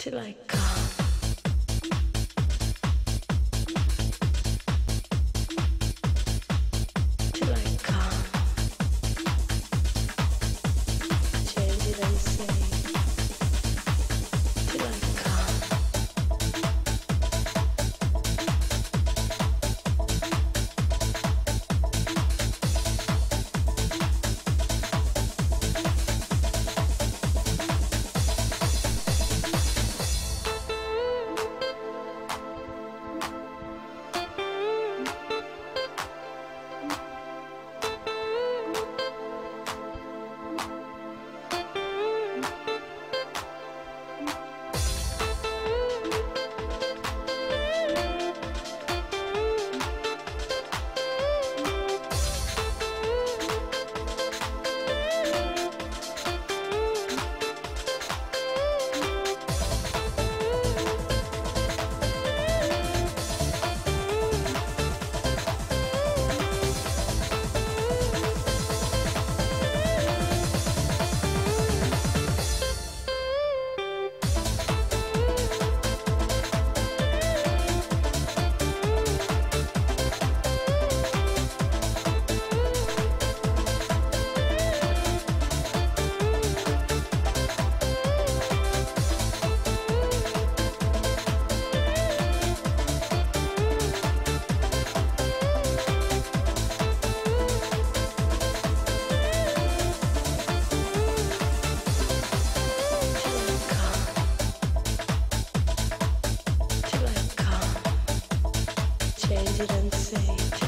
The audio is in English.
till I come. hesitancy